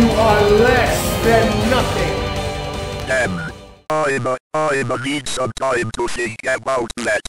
You are less than nothing. Damn. I'm, I'm need some time to think about that.